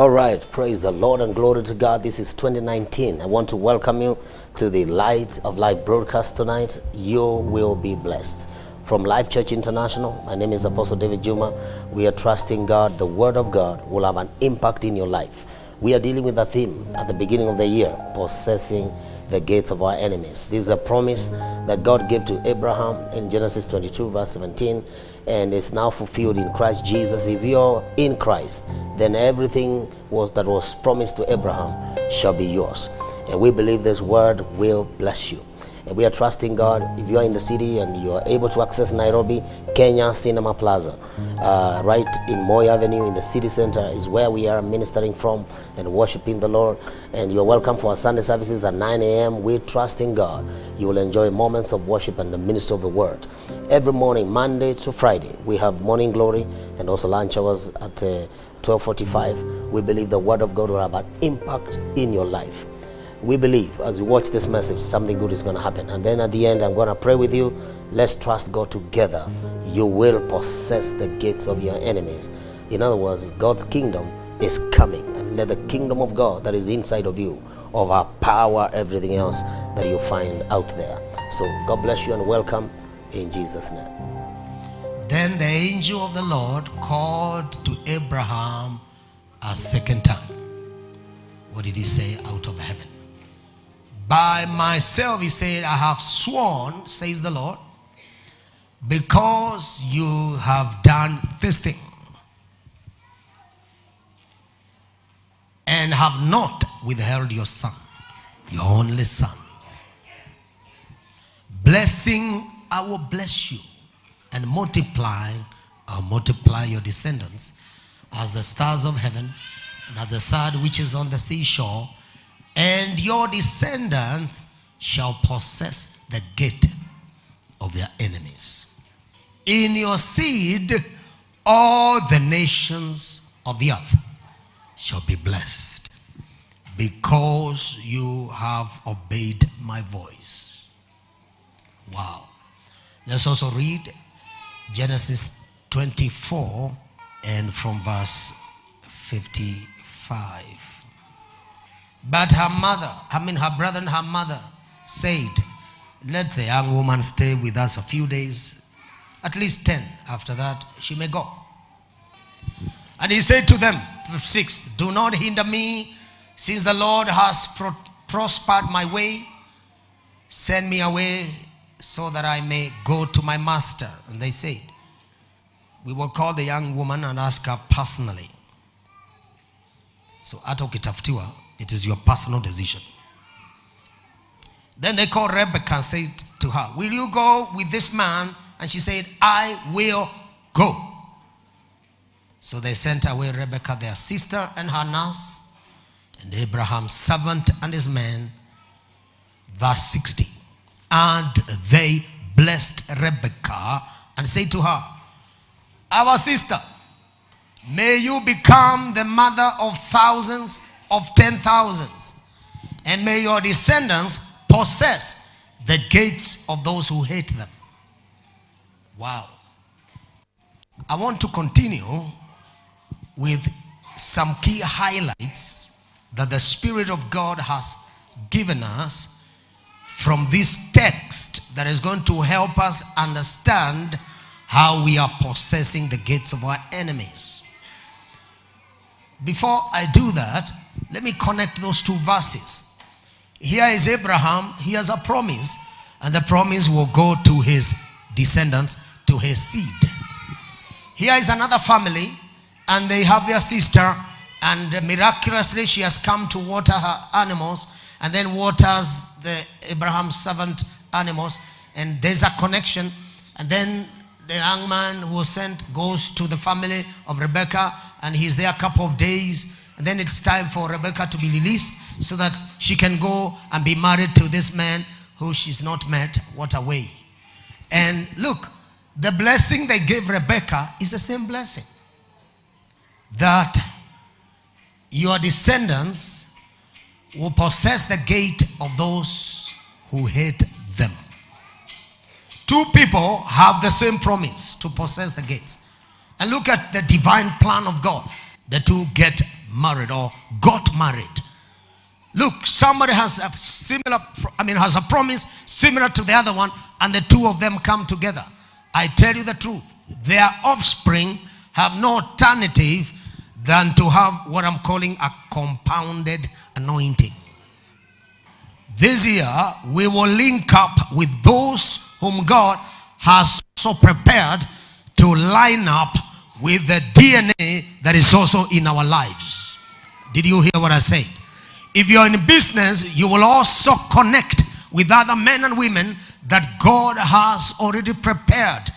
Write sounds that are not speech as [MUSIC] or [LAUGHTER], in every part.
All right, praise the Lord and glory to God. This is 2019. I want to welcome you to the Light of Life broadcast tonight. You will be blessed. From Life Church International, my name is Apostle David Juma. We are trusting God. The Word of God will have an impact in your life. We are dealing with a theme at the beginning of the year possessing the gates of our enemies. This is a promise that God gave to Abraham in Genesis 22, verse 17, and it's now fulfilled in Christ Jesus. If you're in Christ, then everything was, that was promised to Abraham shall be yours. And we believe this word will bless you. We are trusting God. If you are in the city and you are able to access Nairobi, Kenya Cinema Plaza, uh, right in Moi Avenue in the city center is where we are ministering from and worshiping the Lord. And you're welcome for our Sunday services at 9 a.m. We trust in God. You will enjoy moments of worship and the ministry of the word. Every morning, Monday to Friday, we have morning glory and also lunch hours at uh, 12:45. We believe the word of God will have an impact in your life we believe as we watch this message, something good is going to happen. And then at the end, I'm going to pray with you. Let's trust God together. You will possess the gates of your enemies. In other words, God's kingdom is coming. And let the kingdom of God that is inside of you overpower everything else that you find out there. So God bless you and welcome in Jesus' name. Then the angel of the Lord called to Abraham a second time. What did he say out of heaven? By myself, he said, I have sworn, says the Lord, because you have done this thing and have not withheld your son, your only son. Blessing, I will bless you, and multiplying, I'll uh, multiply your descendants as the stars of heaven and as the sand which is on the seashore and your descendants shall possess the gate of their enemies. In your seed, all the nations of the earth shall be blessed because you have obeyed my voice. Wow. Let's also read Genesis 24 and from verse 55. But her mother, I mean her brother and her mother, said, Let the young woman stay with us a few days, at least 10. After that, she may go. And he said to them, 6, Do not hinder me, since the Lord has pro- prospered my way. Send me away so that I may go to my master. And they said, We will call the young woman and ask her personally. So hata it is your personal decision. Then they called Rebecca and said to her, Will you go with this man? And she said, I will go. So they sent away Rebecca, their sister, and her nurse, and Abraham's servant and his men. Verse 60. And they blessed Rebecca and said to her, Our sister, may you become the mother of thousands of ten thousands, and may your descendants possess the gates of those who hate them. Wow. I want to continue with some key highlights that the Spirit of God has given us from this text that is going to help us understand how we are possessing the gates of our enemies. Before I do that, let me connect those two verses. Here is Abraham, he has a promise, and the promise will go to his descendants, to his seed. Here is another family, and they have their sister, and miraculously she has come to water her animals, and then waters the Abraham's servant animals, and there's a connection, and then the young man who was sent goes to the family of Rebecca, and he's there a couple of days, and then it's time for Rebecca to be released so that she can go and be married to this man who she's not met. What a way. And look, the blessing they gave Rebecca is the same blessing. That your descendants will possess the gate of those who hate them. Two people have the same promise to possess the gates. And look at the divine plan of God. The two get married or got married. Look, somebody has a similar, I mean, has a promise similar to the other one, and the two of them come together. I tell you the truth, their offspring have no alternative than to have what I'm calling a compounded anointing. This year, we will link up with those whom God has so prepared to line up with the DNA that is also in our lives. Did you hear what I said? If you're in business, you will also connect with other men and women that God has already prepared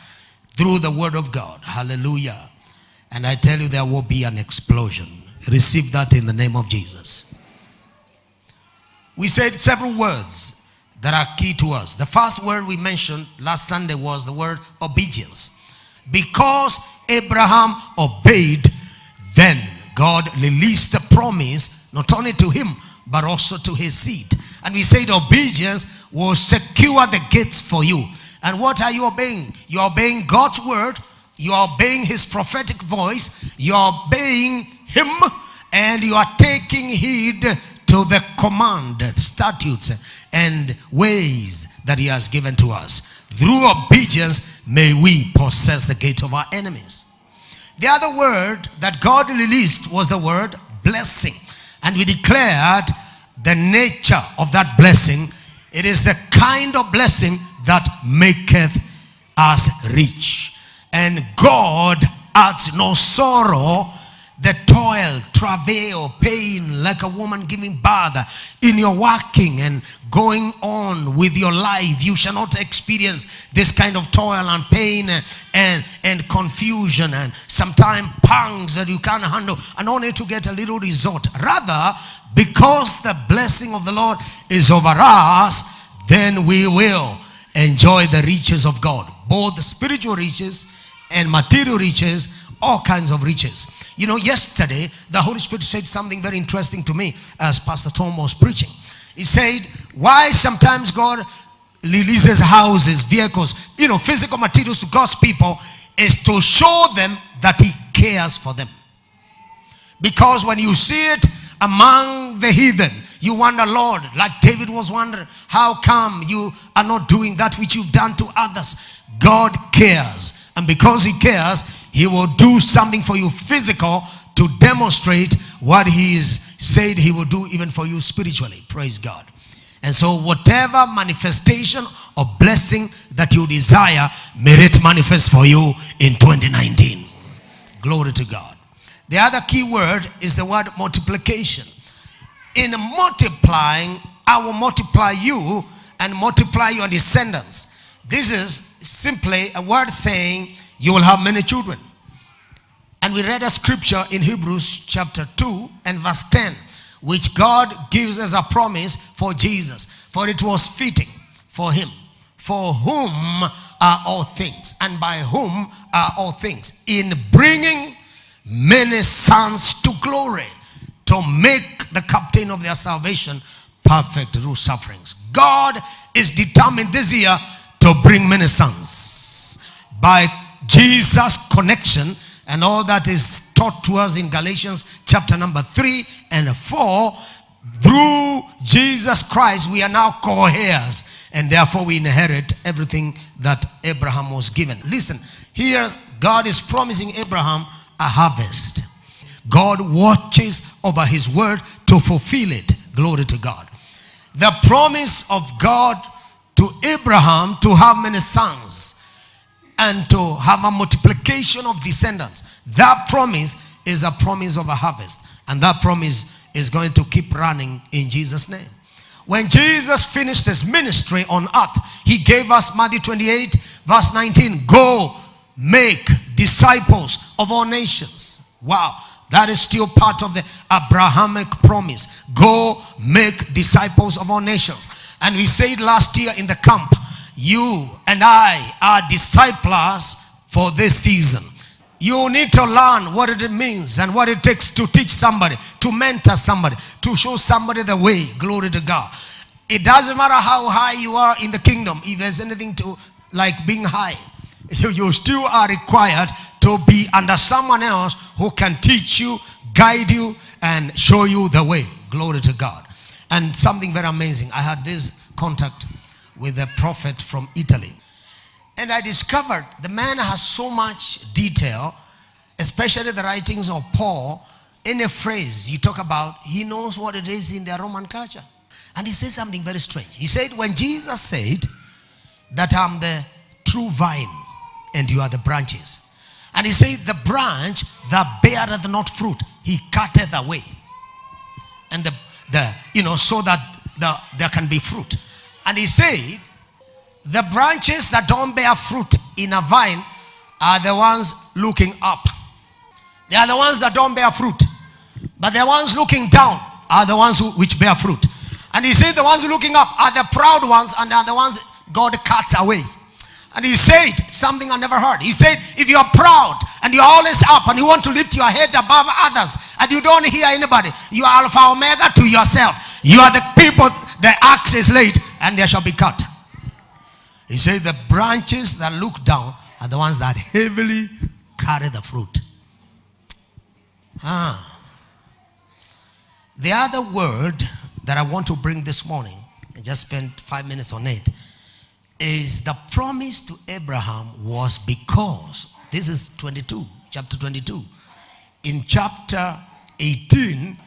through the word of God. Hallelujah. And I tell you, there will be an explosion. Receive that in the name of Jesus. We said several words that are key to us. The first word we mentioned last Sunday was the word obedience. Because Abraham obeyed, then God released a promise not only to him but also to his seed. And we said obedience will secure the gates for you. And what are you obeying? You're obeying God's word, you're obeying his prophetic voice, you're obeying him, and you are taking heed to the command, statutes, and ways that he has given to us. Through obedience, may we possess the gate of our enemies. The other word that God released was the word blessing. And we declared the nature of that blessing. It is the kind of blessing that maketh us rich. And God adds no sorrow the toil, travail, pain, like a woman giving birth in your working and going on with your life. You shall not experience this kind of toil and pain and, and, confusion and sometimes pangs that you can't handle and only to get a little result. Rather, because the blessing of the Lord is over us, then we will enjoy the riches of God, both the spiritual riches and material riches all kinds of riches. You know, yesterday the Holy Spirit said something very interesting to me as Pastor Tom was preaching. He said, Why sometimes God releases houses, vehicles, you know, physical materials to God's people is to show them that He cares for them. Because when you see it among the heathen, you wonder, Lord, like David was wondering, how come you are not doing that which you've done to others? God cares. And because He cares, he will do something for you physical to demonstrate what he is said he will do even for you spiritually. Praise God. And so whatever manifestation or blessing that you desire, may it manifest for you in 2019. Glory to God. The other key word is the word multiplication. In multiplying, I will multiply you and multiply your descendants. This is simply a word saying you will have many children. And we read a scripture in Hebrews chapter 2 and verse 10, which God gives as a promise for Jesus. For it was fitting for him, for whom are all things, and by whom are all things, in bringing many sons to glory, to make the captain of their salvation perfect through sufferings. God is determined this year to bring many sons by Jesus' connection and all that is taught to us in Galatians chapter number 3 and 4 through Jesus Christ we are now co-heirs and therefore we inherit everything that Abraham was given. Listen, here God is promising Abraham a harvest. God watches over his word to fulfill it. Glory to God. The promise of God to Abraham to have many sons and to have a multiplication of descendants. That promise is a promise of a harvest. And that promise is going to keep running in Jesus' name. When Jesus finished his ministry on earth, he gave us Matthew 28, verse 19 Go make disciples of all nations. Wow. That is still part of the Abrahamic promise. Go make disciples of all nations. And we said last year in the camp you and I are disciples for this season. You need to learn what it means and what it takes to teach somebody, to mentor somebody, to show somebody the way. Glory to God. It doesn't matter how high you are in the kingdom, if there's anything to like being high, [LAUGHS] you, you still are required to be under someone else who can teach you, guide you, and show you the way. Glory to God. And something very amazing. I had this contact with a prophet from Italy. And I discovered the man has so much detail, especially the writings of Paul. Any phrase you talk about, he knows what it is in the Roman culture. And he said something very strange. He said, when Jesus said that I'm the true vine and you are the branches. And he said, the branch that beareth not fruit, he cutteth away. And the, the you know, so that the, there can be fruit. And he said, the branches that don't bear fruit in a vine are the ones looking up. They are the ones that don't bear fruit. But the ones looking down are the ones who, which bear fruit. And he said the ones looking up are the proud ones and are the ones God cuts away. And he said something I never heard. He said, if you're proud and you're always up and you want to lift your head above others and you don't hear anybody, you are Alpha Omega to yourself. You are the people, the axe is laid and they shall be cut. He said, the branches that look down are the ones that heavily carry the fruit. Ah. The other word that I want to bring this morning, I just spent five minutes on it, is the promise to Abraham was because, this is 22, chapter 22. In chapter 18,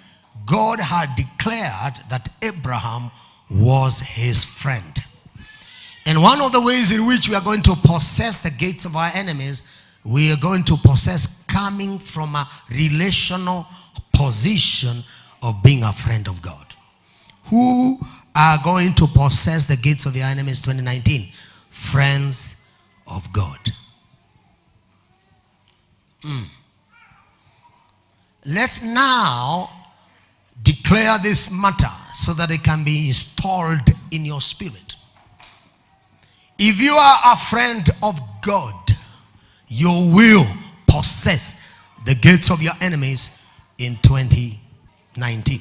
God had declared that Abraham was his friend. And one of the ways in which we are going to possess the gates of our enemies, we are going to possess coming from a relational position of being a friend of God. Who are going to possess the gates of the enemies 2019? Friends of God. Mm. Let's now declare this matter so that it can be installed in your spirit. If you are a friend of God, you will possess the gates of your enemies in 2019.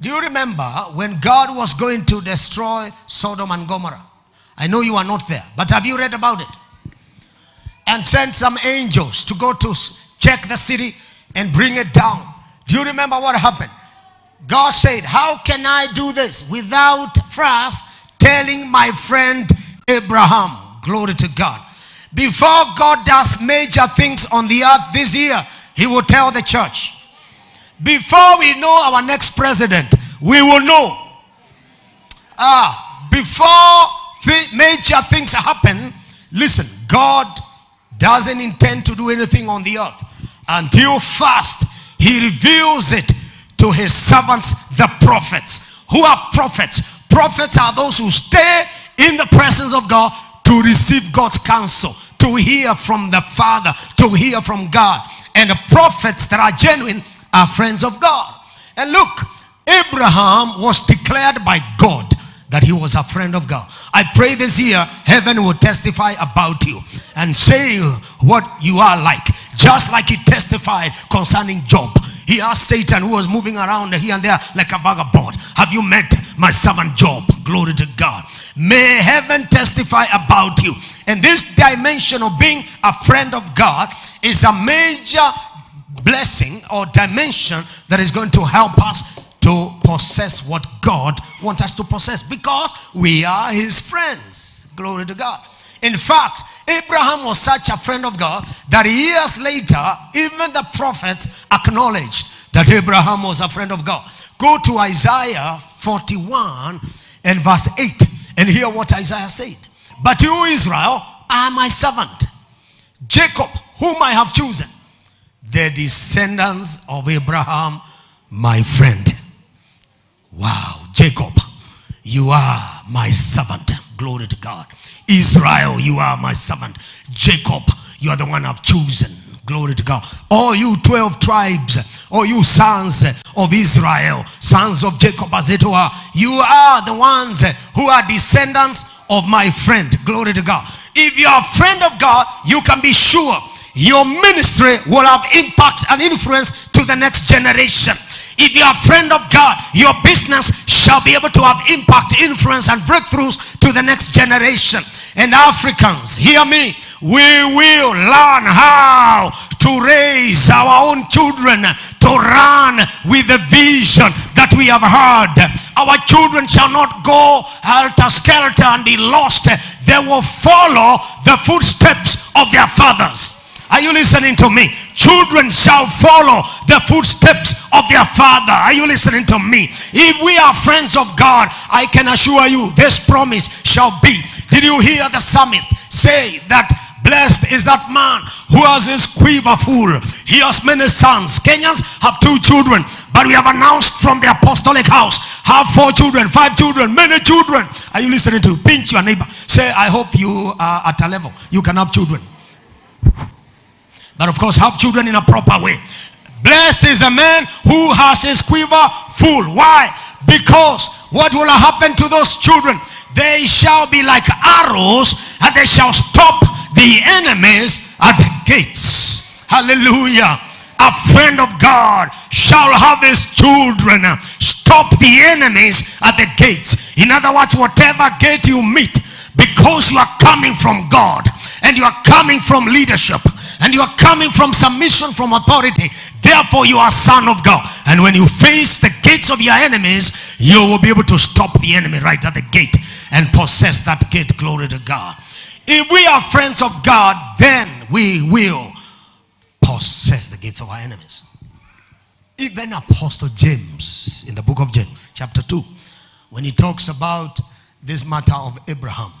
Do you remember when God was going to destroy Sodom and Gomorrah? I know you are not there, but have you read about it? And sent some angels to go to check the city and bring it down. Do you remember what happened? God said, How can I do this without first telling my friend Abraham? Glory to God. Before God does major things on the earth this year, He will tell the church. Before we know our next president, we will know. Ah, before th major things happen, listen, God doesn't intend to do anything on the earth until first He reveals it to His servants, the prophets. Who are prophets? Prophets are those who stay in the presence of God to receive God's counsel, to hear from the Father, to hear from God. And the prophets that are genuine are friends of God. And look, Abraham was declared by God that he was a friend of God. I pray this year heaven will testify about you and say what you are like, just like he testified concerning Job. He asked Satan, who was moving around here and there like a vagabond, Have you met my servant Job? Glory to God. May heaven testify about you. And this dimension of being a friend of God is a major blessing or dimension that is going to help us to possess what God wants us to possess because we are his friends. Glory to God. In fact, Abraham was such a friend of God that years later, even the prophets acknowledged that Abraham was a friend of God. Go to Isaiah 41 and verse 8 and hear what Isaiah said. But you, Israel, are my servant, Jacob, whom I have chosen the descendants of Abraham, my friend. Wow, Jacob, you are my servant. Glory to God. Israel, you are my servant. Jacob, you are the one I've chosen. Glory to God. All you 12 tribes, all you sons of Israel, sons of Jacob as it were, you are the ones who are descendants of my friend. Glory to God. If you are a friend of God, you can be sure your ministry will have impact and influence to the next generation. If you are a friend of God, your business shall be able to have impact, influence, and breakthroughs to the next generation. and Africans, hear me, we will learn how to raise our own children to run with the vision that we have heard. Our children shall not go helter skelter and be lost. They will follow the footsteps of their fathers. Are you listening to me? Children shall follow the footsteps of their father. Are you listening to me? If we are friends of God, I can assure you this promise shall be. Did you hear the psalmist say that blessed is that man who has his quiver full? He has many sons. Kenyans have two children, but we have announced from the apostolic house have four children, five children, many children. Are you listening to? Pinch your neighbor. Say, I hope you are at a level you can have children. But of course, have children in a proper way. Blessed is a man who has his quiver full. Why? Because what will happen to those children? They shall be like arrows and they shall stop the enemies at the gates. Hallelujah. A friend of God shall have his children uh, stop the enemies at the gates. In other words, whatever gate you meet, because you are coming from God and you are coming from leadership and you are coming from submission from authority. Therefore you are son of god. And when you face the gates of your enemies you will be able to stop the enemy right at the gate and possess that gate. Glory to god. If we are friends of god then we will possess the gates of our enemies. Even apostle james in the book of james chapter 2 when he talks about this matter of abraham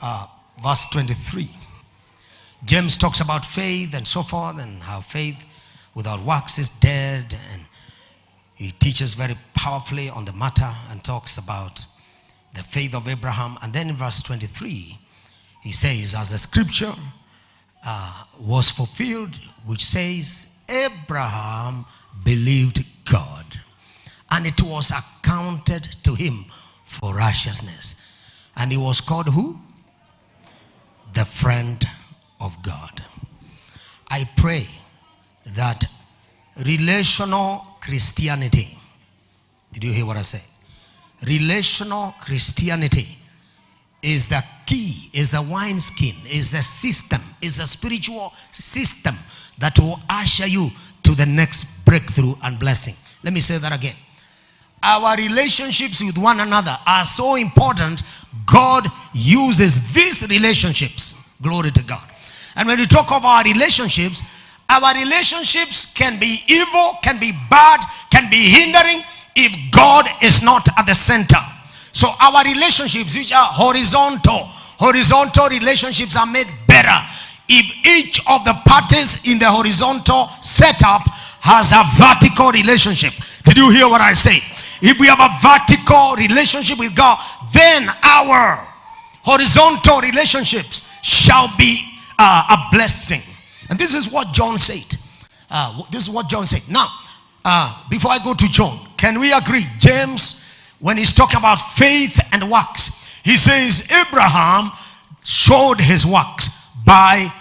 uh, verse 23 James talks about faith and so forth, and how faith without works is dead. And he teaches very powerfully on the matter and talks about the faith of Abraham. And then in verse 23, he says, as the scripture uh, was fulfilled, which says, Abraham believed God, and it was accounted to him for righteousness. And he was called who? The friend of God. I pray that relational Christianity, did you hear what I say? Relational Christianity is the key, is the wineskin, is the system, is a spiritual system that will usher you to the next breakthrough and blessing. Let me say that again. Our relationships with one another are so important. God uses these relationships. Glory to God and when we talk of our relationships, our relationships can be evil, can be bad, can be hindering if God is not at the center. So our relationships, which are horizontal, horizontal relationships are made better if each of the parties in the horizontal setup has a vertical relationship. Did you hear what I say? If we have a vertical relationship with God, then our horizontal relationships shall be uh, a blessing. And this is what John said. Uh, this is what John said. Now, uh, before I go to John, can we agree? James, when he's talking about faith and works, he says Abraham showed his works by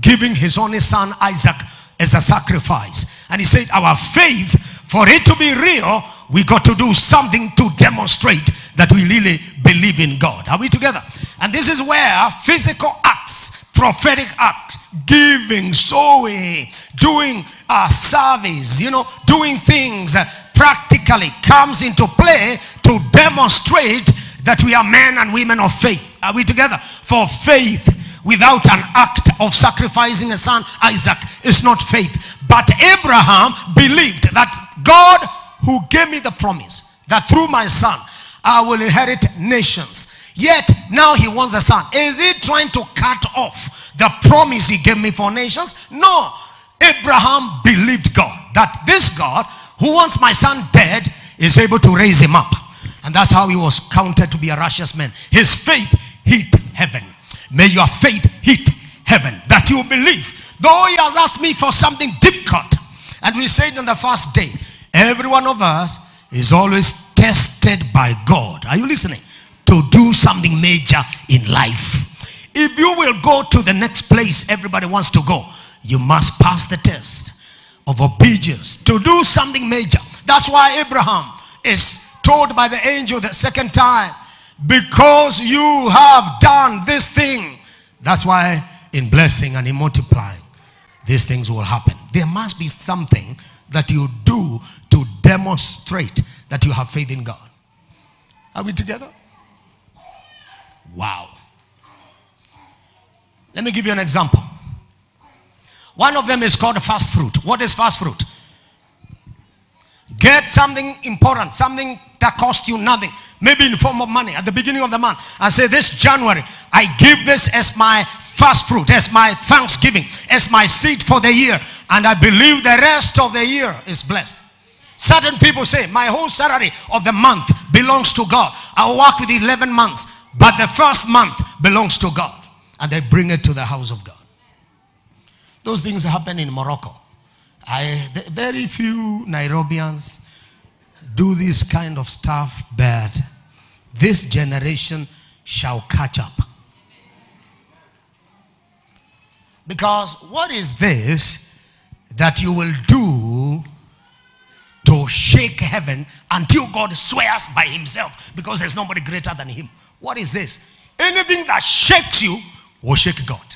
giving his only son Isaac as a sacrifice. And he said, Our faith, for it to be real, we got to do something to demonstrate that we really believe in God. Are we together? And this is where physical acts prophetic acts, giving, sowing, doing uh, service, you know, doing things practically comes into play to demonstrate that we are men and women of faith. Are we together? For faith without an act of sacrificing a son, Isaac, is not faith. But Abraham believed that God who gave me the promise that through my son I will inherit nations Yet now he wants the son. Is he trying to cut off the promise he gave me for nations? No. Abraham believed God that this God who wants my son dead is able to raise him up. And that's how he was counted to be a righteous man. His faith hit heaven. May your faith hit heaven that you believe. Though he has asked me for something difficult. And we said on the first day, every one of us is always tested by God. Are you listening? To do something major in life. If you will go to the next place everybody wants to go, you must pass the test of obedience to do something major. That's why Abraham is told by the angel the second time because you have done this thing. That's why in blessing and in multiplying, these things will happen. There must be something that you do to demonstrate that you have faith in God. Are we together? Wow. Let me give you an example. One of them is called fast fruit. What is fast fruit? Get something important, something that costs you nothing, maybe in form of money at the beginning of the month, I say, This January, I give this as my fast fruit, as my thanksgiving, as my seed for the year, and I believe the rest of the year is blessed. Certain people say, My whole salary of the month belongs to God. I'll work with 11 months, but the first month belongs to God. And they bring it to the house of God. Those things happen in Morocco. I, very few Nairobians do this kind of stuff, but this generation shall catch up. Because what is this that you will do to shake heaven until God swears by himself because there's nobody greater than him? What is this? Anything that shakes you will shake God.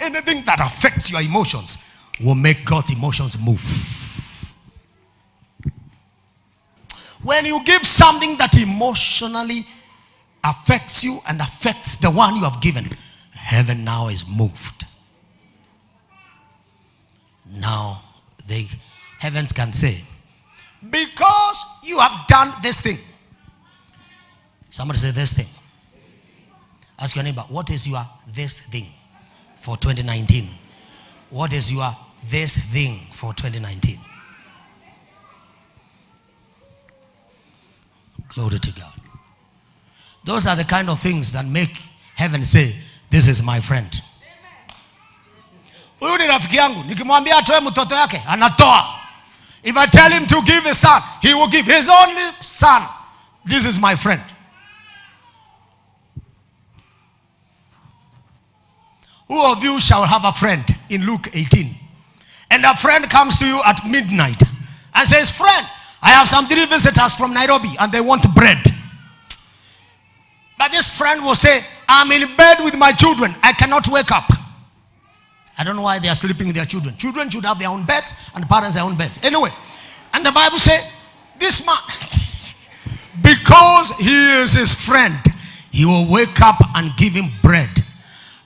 Anything that affects your emotions will make God's emotions move. When you give something that emotionally affects you and affects the one you have given, heaven now is moved. Now, the heavens can say, because you have done this thing. Somebody say this thing. Ask your neighbor, what is your this thing for 2019? What is your this thing for 2019? Glory to God. Those are the kind of things that make heaven say, This is my friend. Huyu anatoa. If I tell him to give his son, he will give his only son. This is my friend. Who of you shall have a friend in Luke 18? And a friend comes to you at midnight and says, Friend, I have some three visitors from Nairobi and they want bread. But this friend will say, I'm in bed with my children. I cannot wake up. I don't know why they are sleeping with their children. Children should have their own beds and parents their own beds. Anyway, and the Bible says, this man, [LAUGHS] because he is his friend, he will wake up and give him bread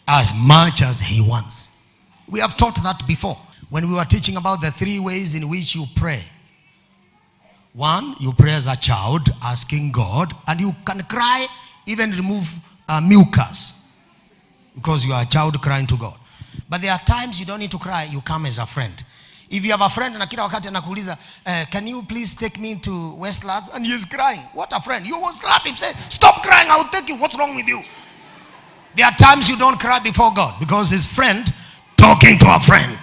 as much as he wants. We have taught that before when we were teaching about the three ways in which you pray. One, you pray as a child, asking God, and you can cry, even remove uh, mucus, because you are a child crying to God. But there are times you don't need to cry, you come as a friend. If you have a friend na kila wakati anakuuliza, uh, can you please take me to Westlands? And he is crying. What a friend. You will slap him, say, stop crying, I will take you. What's wrong with you? There are times you don't cry before God because his friend talking to a friend.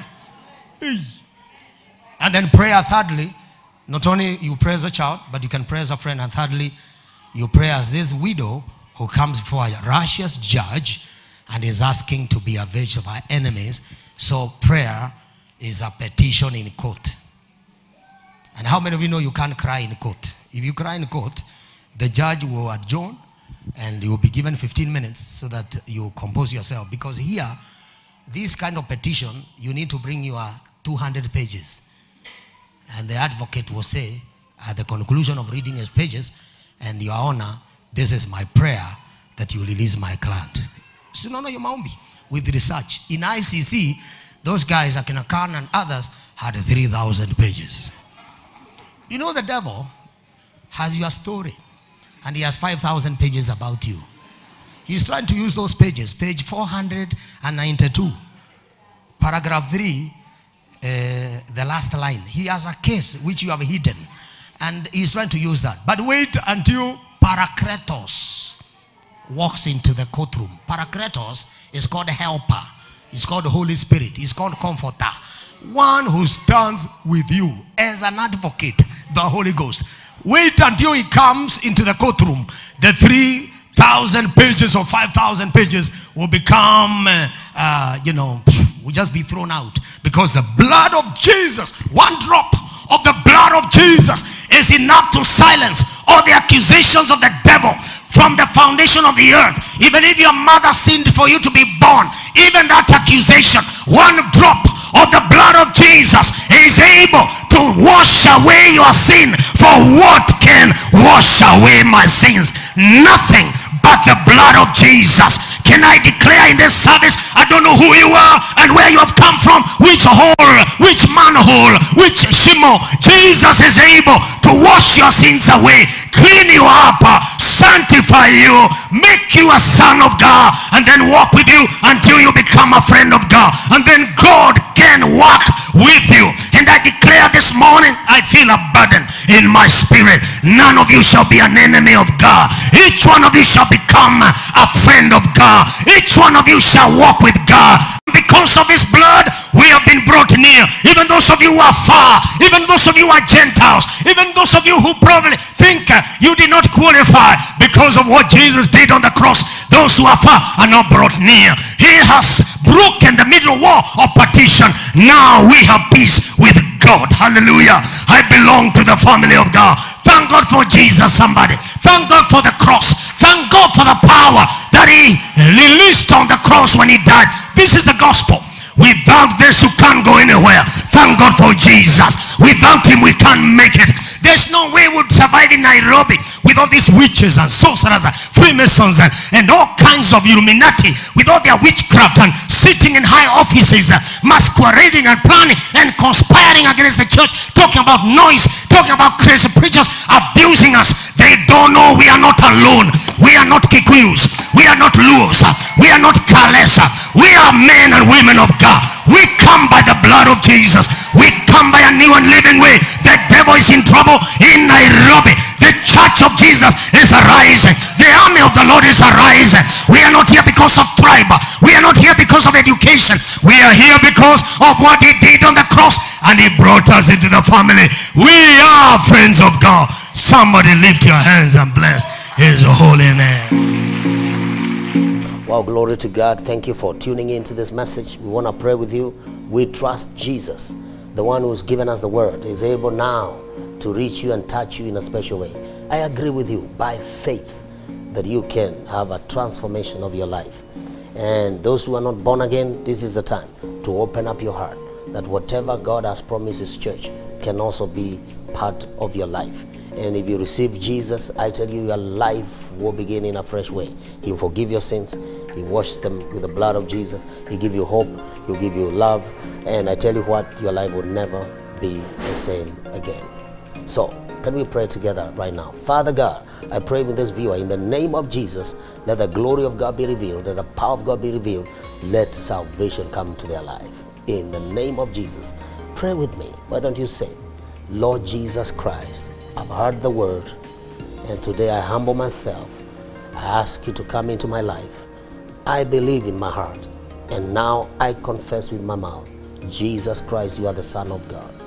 And then prayer, thirdly, not only you pray as a child, but you can pray as a friend. And thirdly, you pray as this widow who comes before a righteous judge and is asking to be avenged of our enemies. So prayer is a petition in court. And how many of you know you can't cry in court? If you cry in court, the judge will adjourn and you will be given 15 minutes so that you compose yourself. Because here, this kind of petition, you need to bring your 200 pages. And the advocate will say, at the conclusion of reading his pages, and your honor, this is my prayer that you release my client. So no, no, your maombi with research. In ICC, those guys, Akina Khan and others, had 3,000 pages. You know the devil has your story and he has 5,000 pages about you. He's trying to use those pages. Page 492, paragraph 3, uh, the last line. He has a case which you have hidden, and he's trying to use that. But wait until Parakletos walks into the courtroom. Parakletos is called helper, it's called Holy Spirit, it's called comforter. One who stands with you as an advocate, the Holy Ghost. Wait until he comes into the courtroom. The 3,000 pages or 5,000 pages will become, uh, uh, you know, will just be thrown out. Because the blood of Jesus, one drop of the blood of Jesus is enough to silence all the accusations of the devil from the foundation of the earth. Even if your mother sinned for you to be born, even that accusation, one drop of the blood of Jesus is able to wash away your sin. For what can wash away my sins? Nothing but the blood of Jesus. Can I declare in this service? I don't know who you are and where you have come from, which hole, which manhole, which shimo. Jesus is able to wash your sins away, clean you up, sanctify you, make you a son of God, and then walk with you until you become a friend of God. And then God can walk with you. I declare this morning, I feel a burden in my spirit. None of you shall be an enemy of God. Each one of you shall become a friend of God. Each one of you shall walk with God. Because of his blood, we have been brought near. Even those of you who are far, even those of you who are Gentiles, even those of you who probably think you did not qualify because of what Jesus did on the cross, those who are far are now brought near. He has broken the middle wall of partition. Now we have peace with God. Hallelujah. I belong to the family of God. Thank God for Jesus, somebody. Thank God for the cross. Thank God for the power that he released on the cross when he died. This is the gospel. Without this, you can't go anywhere. Thank God for Jesus. Without him, we can't make it. There's no way we would survive in Nairobi with all these witches and sorcerers and Freemasons and, and all kinds of Illuminati with all their witchcraft and sitting in high offices, uh, masquerading and planning and conspiring against the church, talking about noise, talking about crazy preachers abusing us. They don't know we are not alone. We are not Kikuyus. We are not Luos. We are not Kalesa. We are men and women of God. We come by the blood of Jesus. We come by a new and living way. The devil is in trouble in Nairobi. The church of Jesus is arising. The army of the Lord is arising. We are not here because of tribe. We are not here because of education. We are here because of what he did on the cross and he brought us into the family. We are friends of God. Somebody lift your hands and bless his holy name. Wow, glory to God. Thank you for tuning into this message. We want to pray with you. We trust Jesus, the one who's given us the word, is able now to reach you and touch you in a special way. I agree with you by faith that you can have a transformation of your life. And those who are not born again, this is the time to open up your heart that whatever God has promised His church can also be part of your life. And if you receive Jesus, I tell you, your life will begin in a fresh way. He will forgive your sins. He washes them with the blood of Jesus. He give you hope. He'll give you love. And I tell you what, your life will never be the same again. So, can we pray together right now? Father God, I pray with this viewer in the name of Jesus, let the glory of God be revealed, let the power of God be revealed, let salvation come to their life. In the name of Jesus, pray with me. Why don't you say, Lord Jesus Christ, I've heard the word, and today I humble myself. I ask you to come into my life. I believe in my heart, and now I confess with my mouth, Jesus Christ, you are the Son of God.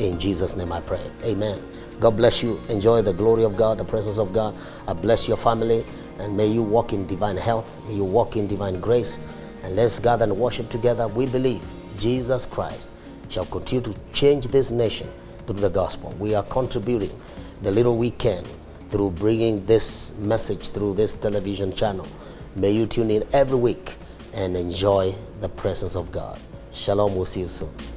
In Jesus' name I pray. Amen. God bless you. Enjoy the glory of God, the presence of God. I bless your family, and may you walk in divine health. May you walk in divine grace. And let's gather and worship together. We believe Jesus Christ shall continue to change this nation through the gospel. We are contributing the little we can through bringing this message through this television channel. May you tune in every week and enjoy the presence of God. Shalom. We'll see you soon.